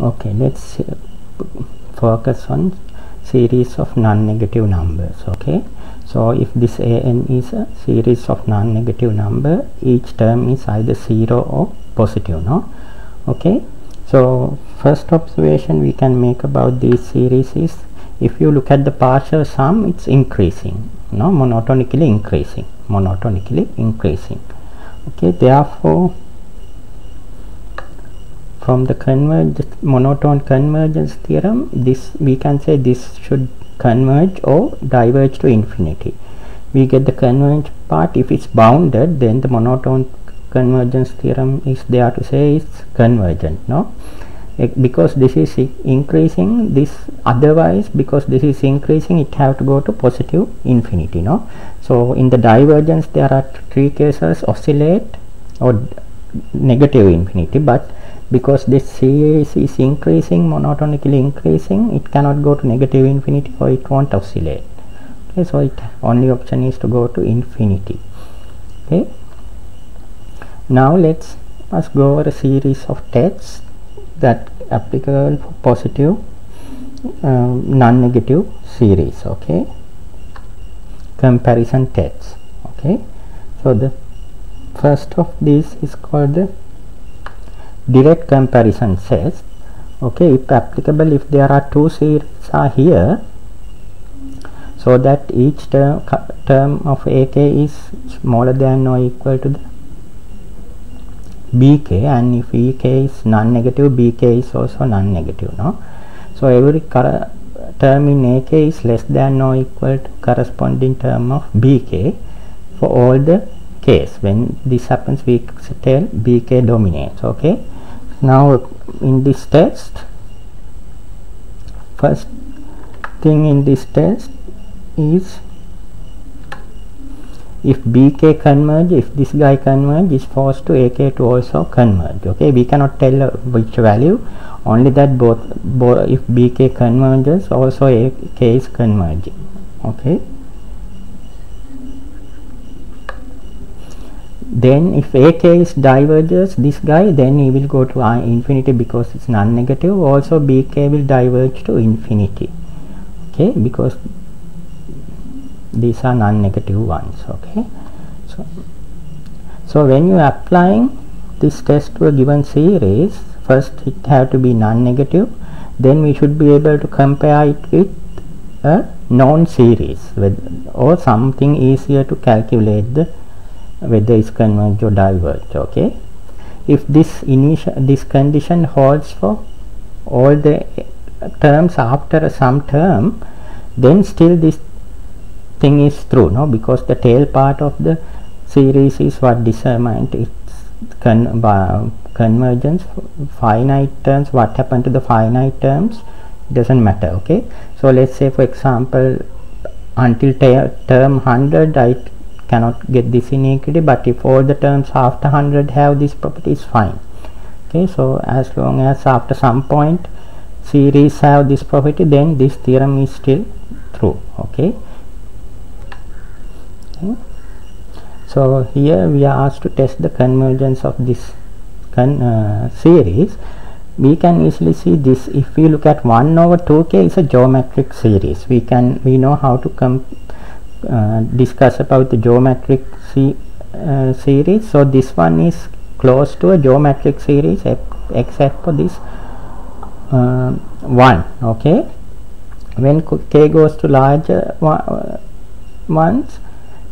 okay let's uh, focus on series of non-negative numbers okay? So if this an is a series of non-negative number each term is either 0 or positive no? Okay? So first observation we can make about this series is if you look at the partial sum it's increasing no? Monotonically increasing monotonically increasing. Okay therefore from the converge monotone convergence theorem this we can say this should converge or diverge to infinity. We get the converge part if it's bounded then the monotone convergence theorem is there to say it's convergent no? Because this is increasing this otherwise because this is increasing it have to go to positive infinity no? So in the divergence there are three cases oscillate or negative infinity but because this series is increasing monotonically increasing it cannot go to negative infinity or it won't oscillate. Okay so it only option is to go to infinity. Okay. Now let's let's go over a series of tests that applicable for positive um, non-negative series okay. Comparison tests okay. So the first of these is called the direct comparison says okay if applicable if there are two series are here so that each term, term of ak is smaller than or equal to the bk and if ek is non-negative bk is also non-negative no? So every term in ak is less than or equal to corresponding term of bk for all the case when this happens we tell bk dominates okay now in this test first thing in this test is if bk converge if this guy converge is forced to ak to also converge okay? We cannot tell uh, which value. Only that both, both if bk converges also ak is converging okay then if ak is diverges this guy then he will go to infinity because it's non-negative. Also bk will diverge to infinity. Okay because these are non-negative ones okay? So so when you applying this test to a given series first it have to be non-negative. Then we should be able to compare it with a known series with or something easier to calculate the whether it's converged or diverged okay? If this initial this condition holds for all the terms after some term then still this thing is true no? Because the tail part of the series is what determined its con uh, convergence finite terms what happened to the finite terms doesn't matter okay? So let's say for example until term 100 I cannot get this inequality but if all the terms after 100 have this property is fine. Okay so as long as after some point series have this property then this theorem is still true okay, okay. so here we are asked to test the convergence of this con uh, series. We can easily see this. If we look at 1 over 2k is a geometric series. We can we know how to come uh, discuss about the geometric uh, series. So this one is close to a geometric series except for this uh, one okay? When k goes to larger uh, ones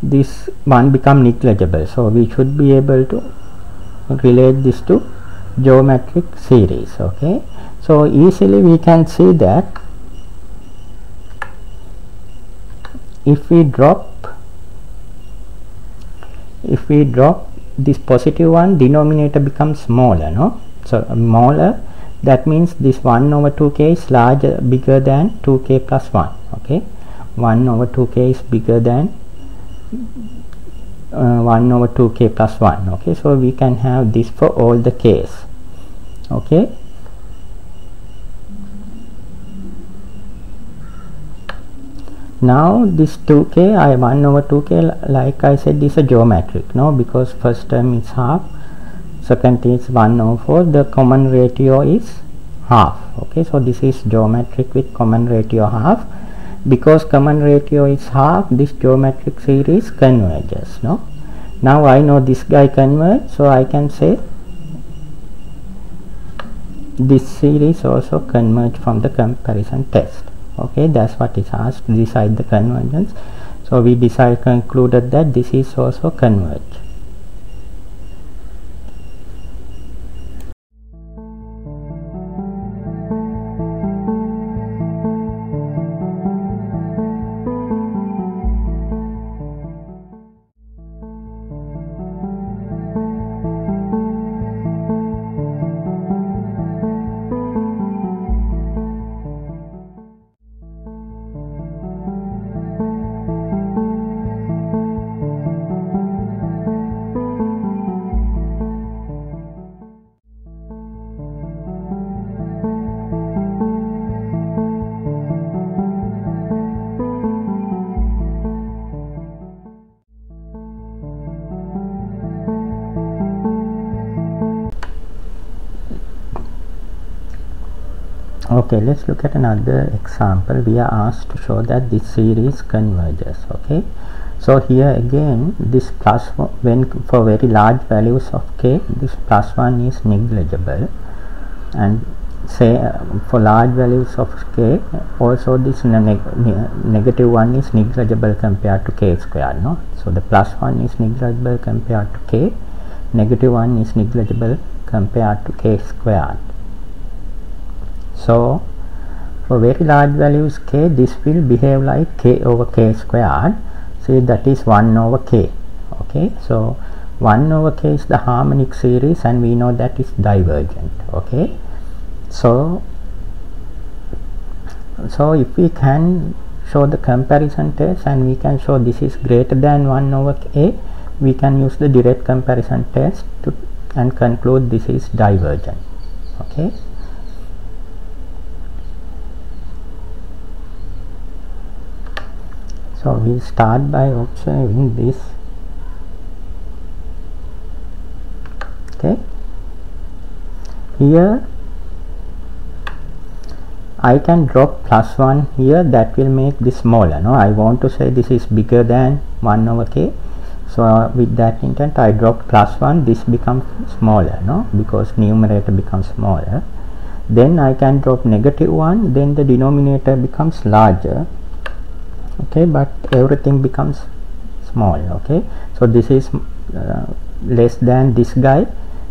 this one become negligible. So we should be able to relate this to geometric series okay? So easily we can see that if we drop if we drop this positive one denominator becomes smaller no? So smaller that means this 1 over 2k is larger bigger than 2k plus 1 okay? 1 over 2k is bigger than uh, 1 over 2k plus 1 okay? So we can have this for all the case okay now this 2k I 1 over 2k like I said this is a geometric no? Because first term is half second is 1 over 4 the common ratio is half okay? So this is geometric with common ratio half. Because common ratio is half this geometric series converges no? Now I know this guy converges so I can say this series also converge from the comparison test okay that's what is asked. Decide the convergence. So we decide concluded that this is also converge okay let's look at another example. We are asked to show that this series converges okay? So here again this plus one, when for very large values of k this plus 1 is negligible. And say uh, for large values of k also this ne ne negative 1 is negligible compared to k squared no? So the plus 1 is negligible compared to k negative 1 is negligible compared to k squared so for very large values k this will behave like k over k squared. See that is 1 over k. Okay? So 1 over k is the harmonic series and we know that is divergent. Okay? So so if we can show the comparison test and we can show this is greater than 1 over k we can use the direct comparison test to and conclude this is divergent. Okay so we start by observing this. Okay. Here I can drop plus 1 here. That will make this smaller no? I want to say this is bigger than 1 over k. So uh, with that intent I drop plus 1 this becomes smaller no? Because numerator becomes smaller. Then I can drop negative 1 then the denominator becomes larger okay but everything becomes small okay? So this is uh, less than this guy.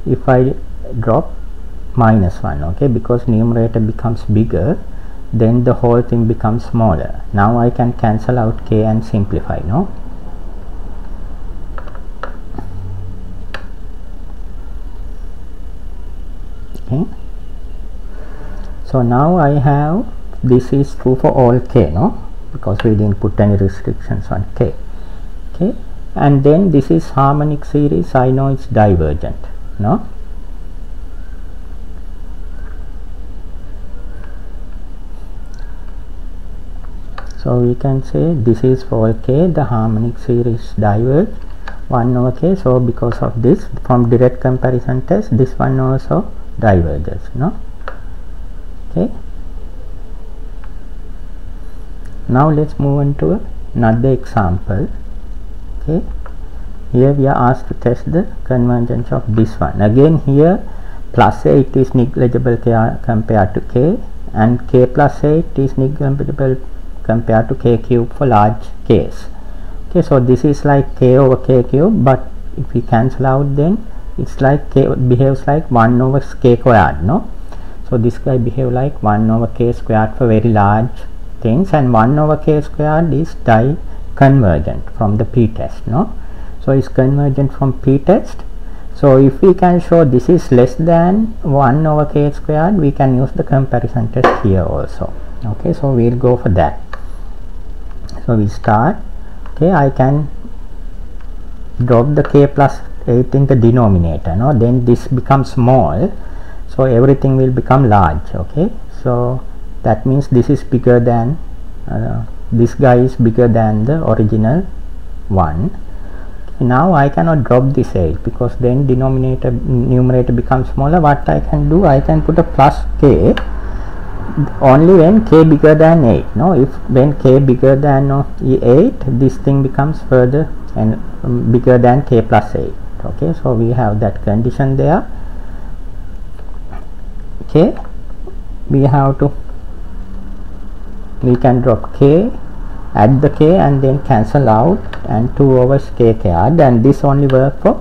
If I drop minus 1 okay? Because numerator becomes bigger then the whole thing becomes smaller. Now I can cancel out k and simplify no? Okay. So now I have this is true for all k no because we didn't put any restrictions on k. Okay and then this is harmonic series I know it's divergent no? So we can say this is for k the harmonic series diverge 1 over k. So because of this from direct comparison test this one also diverges no? Okay now let's move on to another example. Okay. Here we are asked to test the convergence of this one. Again here plus 8 is negligible compared to k and k plus 8 is negligible compared to k cube for large k's okay so this is like k over k cube but if we cancel out then it's like k behaves like 1 over k squared no? So this guy behave like 1 over k squared for very large things and 1 over k squared is convergent from the p-test no? So it's convergent from p-test so if we can show this is less than 1 over k squared we can use the comparison test here also. Okay so we'll go for that. So we start. Okay I can drop the k plus 8 in the denominator no? Then this becomes small. So everything will become large okay? So that means this is bigger than uh, this guy is bigger than the original one. Now I cannot drop this 8 because then denominator numerator becomes smaller. What I can do I can put a plus k. Only when k bigger than 8 no? If when k bigger than uh, 8 this thing becomes further and um, bigger than k plus 8 okay? So we have that condition there. Okay we have to we can drop k add the k and then cancel out and 2 over k squared and this only work for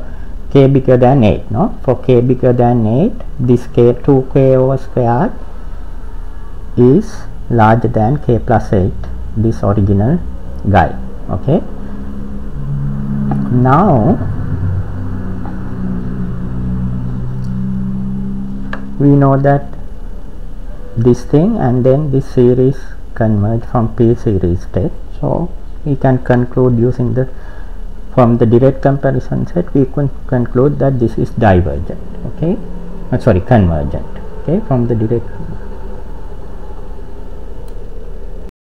k bigger than 8 no? For k bigger than 8 this k 2k over squared is larger than k plus 8 this original guy okay? Now we know that this thing and then this series converge from p series test so we can conclude using the from the direct comparison set we can conclude that this is divergent okay? Uh, sorry convergent okay? From the direct